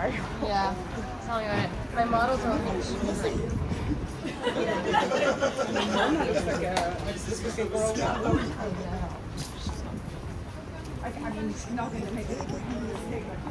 was like, that just made me feel very old. Yeah. Tell me about it. My models are like, she was like, I'm not just like a, a specific girl. I, I mean, it's nothing to make it. Esta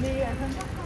没有 là?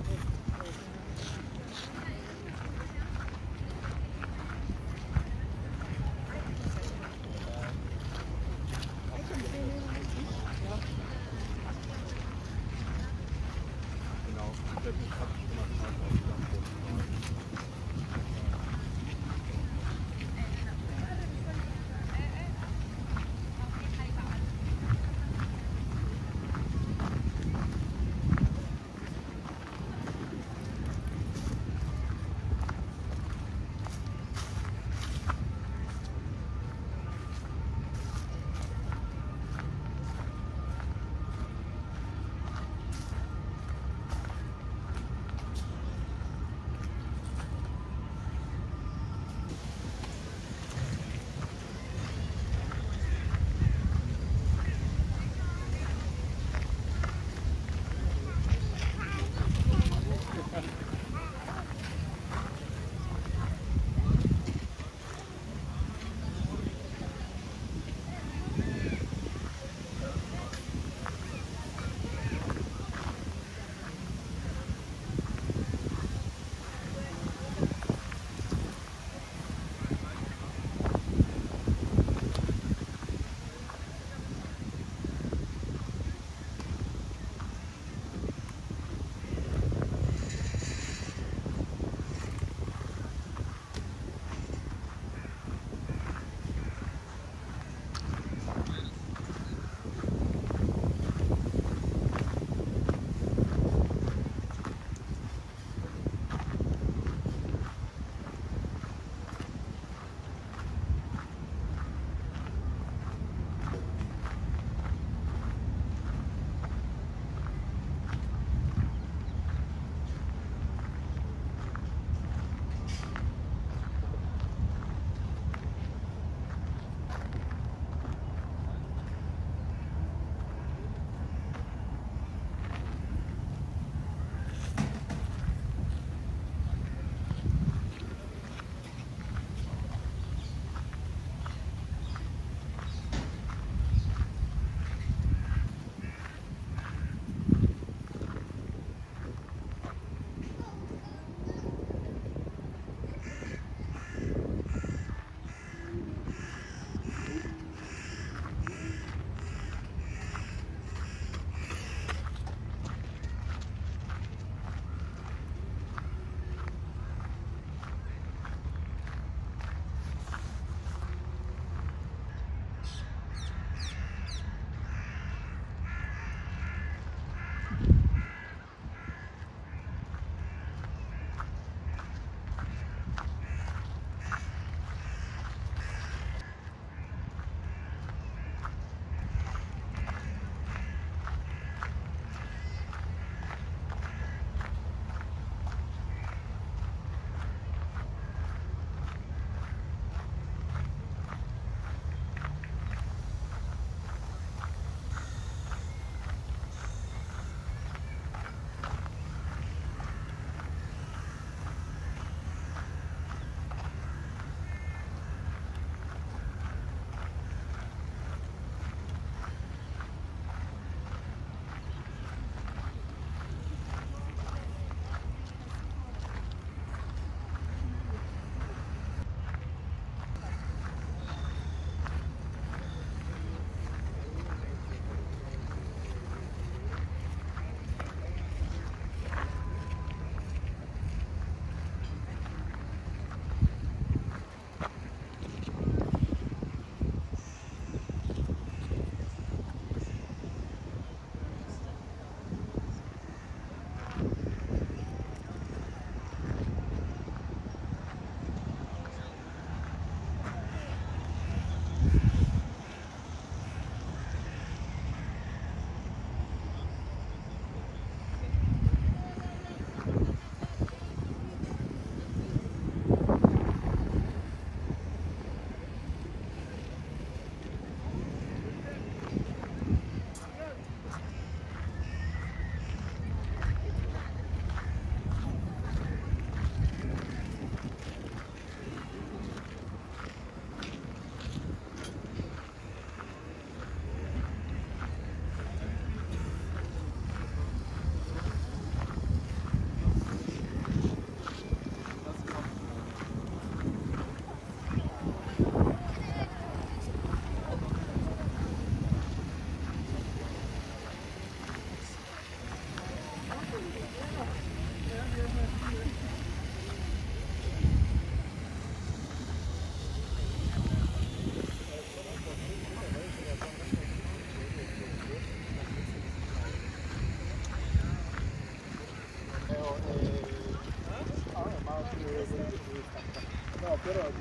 дороги.